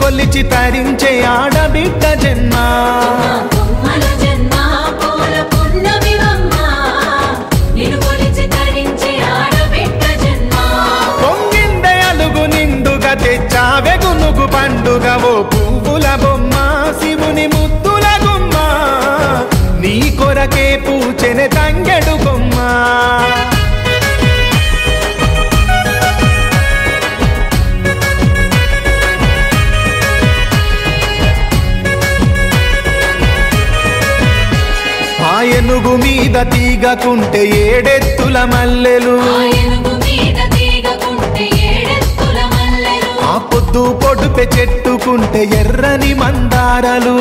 కొలిచి తరించే ఆడబిడ్డ జన్మ. పండుగ ఓ పువ్వుల బొమ్మ శివుని ముద్దుల గుమ్మ. నీ కొరకే తంగెడు బొమ్మ మీద తీగకుంటే ఏడెత్తుల మల్లెలు. ఆ పొద్దు పొడుపె చెట్టుకుంటే ఎర్రని మందారలు.